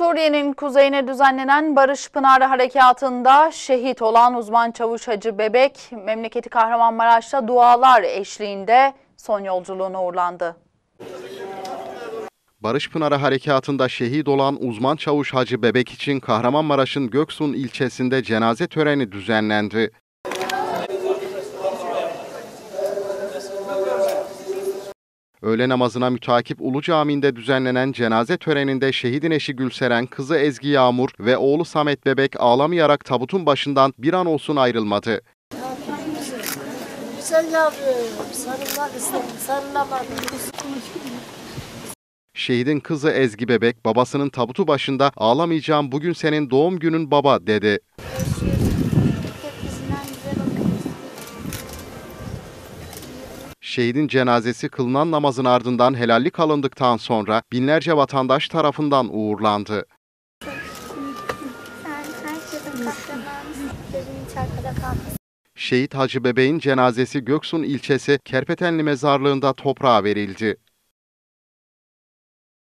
Suriye'nin kuzeyine düzenlenen Barış Pınarı Harekatı'nda şehit olan uzman çavuş Hacı Bebek, memleketi Kahramanmaraş'ta dualar eşliğinde son yolculuğuna uğurlandı. Barış Pınarı Harekatı'nda şehit olan uzman çavuş Hacı Bebek için Kahramanmaraş'ın Göksun ilçesinde cenaze töreni düzenlendi. Öğle namazına mütakip Ulu Camii'nde düzenlenen cenaze töreninde şehidin eşi Gülseren, kızı Ezgi Yağmur ve oğlu Samet Bebek ağlamayarak tabutun başından bir an olsun ayrılmadı. Güzel yavrum. Sarılmak istedim. Sarılamadım. Şehidin kızı Ezgi Bebek, babasının tabutu başında ağlamayacağım bugün senin doğum günün baba dedi. Şehidin cenazesi kılınan namazın ardından helallik alındıktan sonra binlerce vatandaş tarafından uğurlandı. Şehit Hacı Bebek'in cenazesi Göksun ilçesi Kerpetenli mezarlığında toprağa verildi.